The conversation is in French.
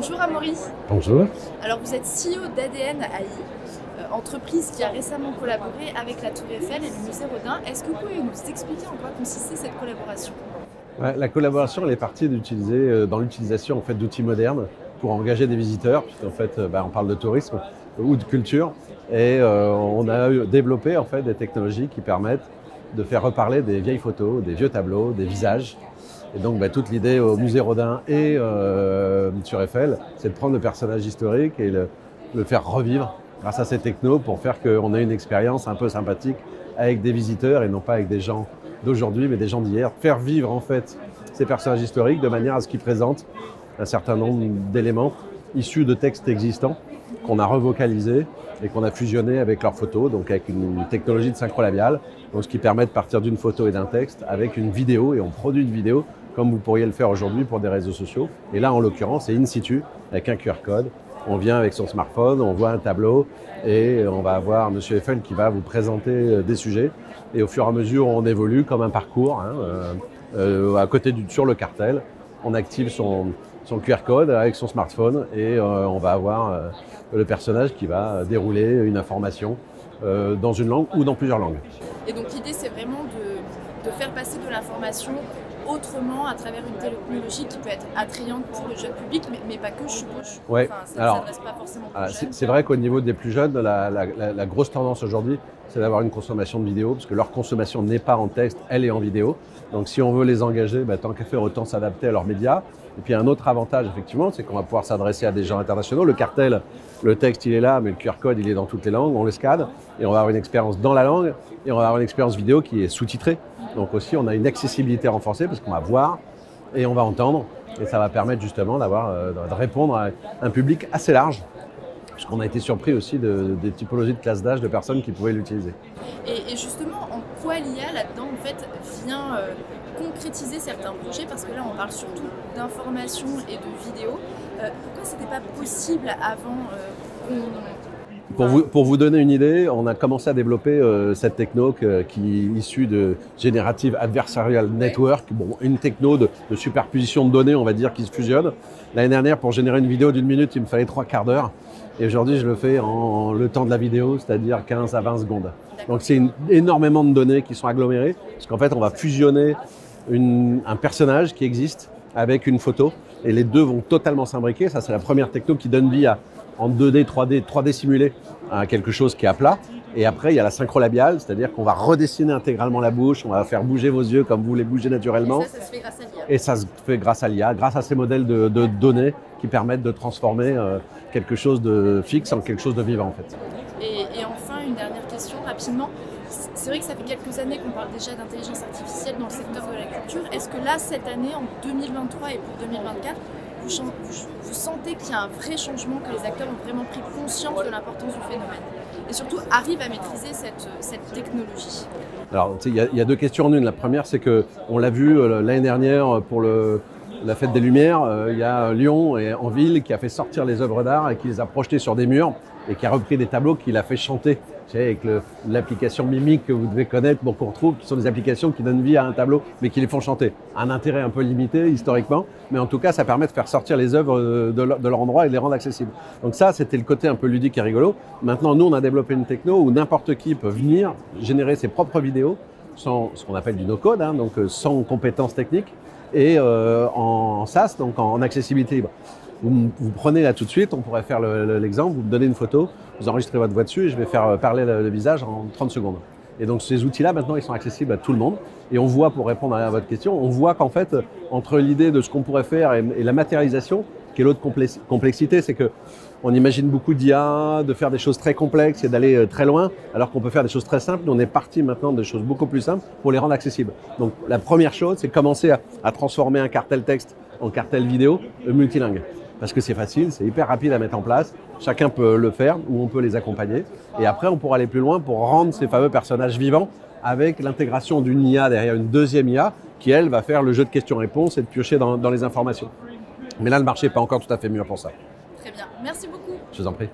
Bonjour Amaury. Bonjour. Alors vous êtes CEO d'ADN AI, euh, entreprise qui a récemment collaboré avec la Tour Eiffel et le musée Rodin. Est-ce que vous pouvez nous expliquer en quoi consistait cette collaboration? Ouais, la collaboration, elle est partie d'utiliser, euh, dans l'utilisation en fait, d'outils modernes pour engager des visiteurs, puisqu'en fait, euh, bah, on parle de tourisme ou de culture, et on a développé en fait des technologies qui permettent de faire reparler des vieilles photos, des vieux tableaux, des visages. Et donc, bah, toute l'idée au musée Rodin et euh, sur Eiffel, c'est de prendre le personnage historique et le, le faire revivre grâce à ces technos pour faire qu'on ait une expérience un peu sympathique avec des visiteurs et non pas avec des gens d'aujourd'hui, mais des gens d'hier. Faire vivre en fait ces personnages historiques de manière à ce qu'ils présentent un certain nombre d'éléments issus de textes existants qu'on a revocalisés et qu'on a fusionnés avec leurs photos, donc avec une technologie de synchro labial, donc ce qui permet de partir d'une photo et d'un texte avec une vidéo et on produit une vidéo comme vous pourriez le faire aujourd'hui pour des réseaux sociaux. Et là, en l'occurrence, c'est in situ avec un QR code. On vient avec son smartphone, on voit un tableau et on va avoir Monsieur Eiffel qui va vous présenter euh, des sujets. Et au fur et à mesure, on évolue comme un parcours hein, euh, euh, à côté sur le cartel. On active son, son QR code avec son smartphone et on va avoir le personnage qui va dérouler une information dans une langue ou dans plusieurs langues. Et donc l'idée c'est vraiment de, de faire passer de l'information autrement à travers une technologie qui peut être attrayante pour le jeune public, mais, mais pas que, je suppose. Ouais, Enfin, ça ne alors, s'adresse pas forcément Ah. C'est c'est vrai qu'au niveau des plus jeunes, la, la- la- la grosse tendance aujourd'hui, c'est d'avoir une consommation de vidéo, parce que leur consommation n'est pas en texte, elle est en vidéo. Donc si on veut les engager, bah, tant qu'à faire, autant s'adapter à leurs médias. Et puis un autre avantage, effectivement, c'est qu'on va pouvoir s'adresser à des gens internationaux. Le cartel, le texte, il est là, mais le QR code, il est dans toutes les langues, on le scanne, et on va avoir une expérience dans la langue, et on va une expérience vidéo qui est sous-titrée. Donc aussi, on a une accessibilité renforcée, parce qu'on va voir et on va entendre, et ça va permettre justement d'avoir, euh, de répondre à un public assez large puisqu'on a été surpris aussi de- des typologies de classe d'âge de personnes qui pouvaient l'utiliser. Et, justement, en quoi l'IA là-dedans en fait vient euh, concrétiser certains projets? Parce que là, on parle surtout d'information et de vidéo. Euh, pourquoi c'était pas possible avant euh, qu'on- Pour vous, pour vous donner une idée, on a commencé à développer euh, cette techno que- qui est issue de Generative Adversarial Network, bon, une techno de, de superposition de données, on va dire, qui se fusionne. L'année dernière, pour générer une vidéo d'une minute, il me fallait trois quarts d'heure. Et aujourd'hui, je le fais en le temps de la vidéo, c'est-à-dire 15 à 20 secondes. Donc c'est énormément de données qui sont agglomérées, parce qu'en fait, on va fusionner une- un personnage qui existe avec une photo, et les deux vont totalement s'imbriquer. Ça, c'est la première techno qui donne vie à, en 2D, 3D, 3D simulé à quelque chose qui est à plat. Et après, il y a la synchro labiale, c'est-à-dire qu'on va redessiner intégralement la bouche, on va faire bouger vos yeux comme vous les bougez naturellement. Et ça, ça se fait grâce à l'IA. Et ça se fait grâce à l'IA, grâce à ces modèles de, de données qui permettent de transformer euh, quelque chose de fixe en quelque chose de vivant en fait. Et, et enfin, une dernière question rapidement. C'est vrai que ça fait quelques années qu'on parle déjà d'intelligence artificielle dans le secteur de la culture. Est-ce que là, cette année, en 2023 et pour 2024, vous, sentez qu'il y a un vrai changement, que les acteurs ont vraiment pris conscience de l'importance du phénomène et surtout arrivent à maîtriser cette, technologie? Alors, il y, y a deux questions en une. La première, c'est que on l'a vu euh, l'année dernière pour le, la fête des Lumières. euh, Il y a Lyon et en ville qui a fait sortir les œuvres d'art et qui les a projetées sur des murs et qui a repris des tableaux qu'il a fait chanter. Tu sais, avec l'application mimique que vous devez connaître, bon, qu'on retrouve, qui sont des applications qui donnent vie à un tableau, mais qui les font chanter. Un intérêt un peu limité historiquement, mais en tout cas, ça permet de faire sortir les œuvres euh, de leur, de leur endroit et de les rendre accessibles. Donc ça, c'était le côté un peu ludique et rigolo. Maintenant, nous, on a développé une techno où n'importe qui peut venir générer ses propres vidéos sans ce qu'on appelle du no-code, hein, donc euh, sans compétences techniques, et euh, en SaaS, donc en accessibilité libre. Vous, m- vous prenez là tout de suite, on pourrait faire le- le- l'exemple, vous me donnez une photo, vous enregistrez votre voix dessus et je vais faire euh, parler le, le visage en 30 secondes. Et donc ces outils-là, maintenant, ils sont accessibles à tout le monde. Et on voit, pour répondre à votre question, on voit qu'en fait, entre l'idée de ce qu'on pourrait faire et, et la matérialisation, l'autre complex- complexité, c'est que on imagine beaucoup d'IA, de faire des choses très complexes et d'aller euh, très loin, alors qu'on peut faire des choses très simples. On est parti maintenant de choses beaucoup plus simples pour les rendre accessibles. Donc la première chose, c'est commencer à, transformer un cartel texte en cartel vidéo euh, multilingue. Parce que c'est facile, c'est hyper rapide à mettre en place. Chacun peut le faire ou on peut les accompagner. Et après, on pourra aller plus loin pour rendre ces fameux personnages vivants avec l'intégration d'une IA derrière une deuxième IA qui, elle, va faire le jeu de questions-réponses et de piocher dans les informations. Mais là, le marché n'est pas encore tout à fait mûr pour ça. Très bien. Merci beaucoup. Je vous en prie.